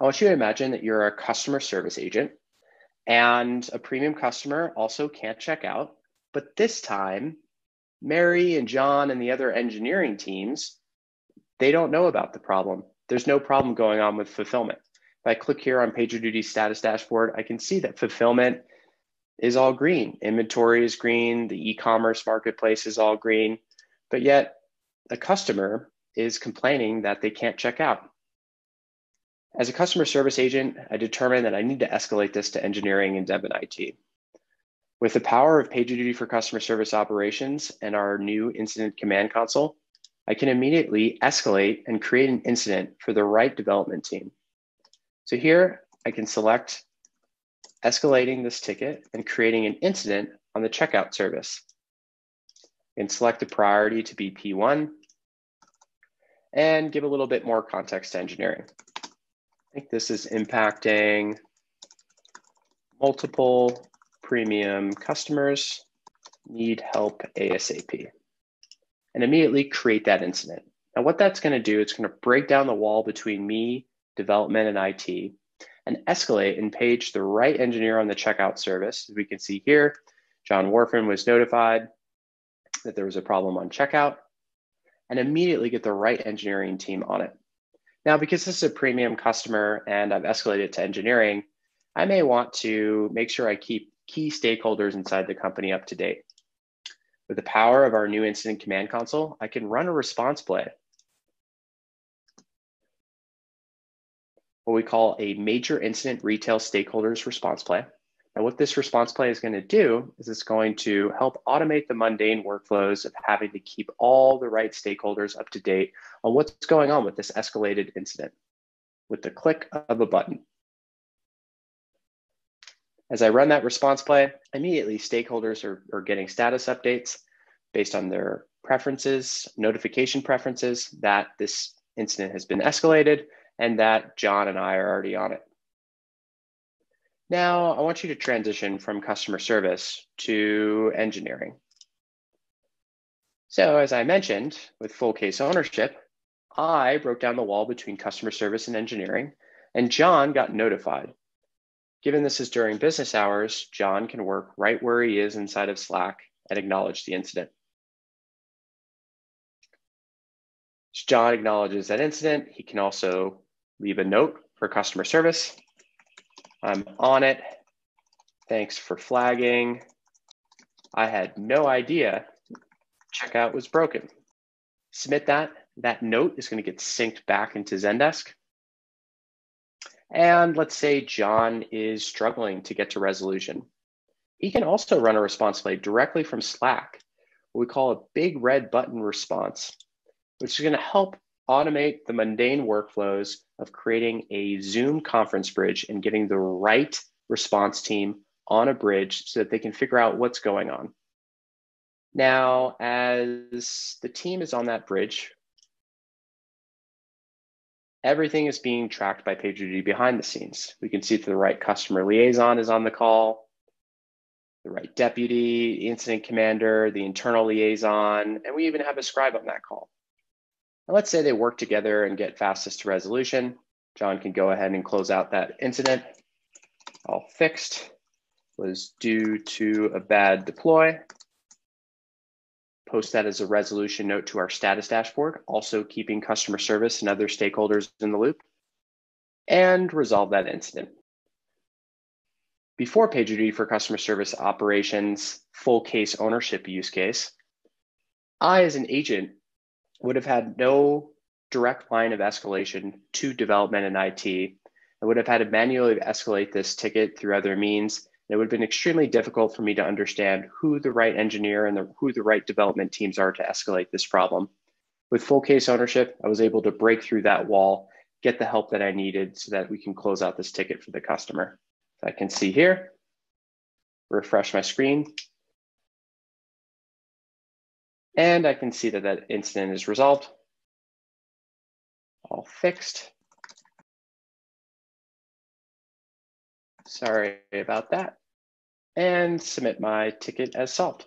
I want you to imagine that you're a customer service agent and a premium customer also can't check out. But this time, Mary and John and the other engineering teams, they don't know about the problem. There's no problem going on with fulfillment. If I click here on PagerDuty status dashboard, I can see that fulfillment is all green. Inventory is green. The e-commerce marketplace is all green. But yet a customer is complaining that they can't check out. As a customer service agent, I determined that I need to escalate this to engineering and dev and IT. With the power of PagerDuty for customer service operations and our new incident command console, I can immediately escalate and create an incident for the right development team. So here I can select escalating this ticket and creating an incident on the checkout service. And select the priority to be P1 and give a little bit more context to engineering. I think this is impacting multiple premium customers need help ASAP and immediately create that incident. Now what that's gonna do, it's gonna break down the wall between me, development, and IT, and escalate and page the right engineer on the checkout service. As we can see here, John Warfin was notified that there was a problem on checkout and immediately get the right engineering team on it. Now, because this is a premium customer and I've escalated to engineering, I may want to make sure I keep key stakeholders inside the company up to date. With the power of our new incident command console, I can run a response play. What we call a major incident retail stakeholders response play. And what this response play is going to do is it's going to help automate the mundane workflows of having to keep all the right stakeholders up to date on what's going on with this escalated incident with the click of a button. As I run that response play, immediately stakeholders are, are getting status updates based on their preferences, notification preferences that this incident has been escalated and that John and I are already on it. Now, I want you to transition from customer service to engineering. So as I mentioned, with full case ownership, I broke down the wall between customer service and engineering, and John got notified. Given this is during business hours, John can work right where he is inside of Slack and acknowledge the incident. John acknowledges that incident, he can also leave a note for customer service I'm on it. Thanks for flagging. I had no idea checkout was broken. Submit that. That note is going to get synced back into Zendesk. And let's say John is struggling to get to resolution. He can also run a response play directly from Slack, what we call a big red button response, which is going to help automate the mundane workflows of creating a Zoom conference bridge and getting the right response team on a bridge so that they can figure out what's going on. Now, as the team is on that bridge, everything is being tracked by PagerDuty behind the scenes. We can see that the right customer liaison is on the call, the right deputy, incident commander, the internal liaison, and we even have a scribe on that call. And let's say they work together and get fastest to resolution. John can go ahead and close out that incident. All fixed was due to a bad deploy. Post that as a resolution note to our status dashboard, also keeping customer service and other stakeholders in the loop, and resolve that incident. Before PagerDuty for customer service operations full case ownership use case, I, as an agent, would have had no direct line of escalation to development and IT. I would have had to manually escalate this ticket through other means. It would have been extremely difficult for me to understand who the right engineer and the, who the right development teams are to escalate this problem. With full case ownership, I was able to break through that wall, get the help that I needed so that we can close out this ticket for the customer. So I can see here, refresh my screen, and I can see that that incident is resolved. All fixed. Sorry about that. And submit my ticket as solved.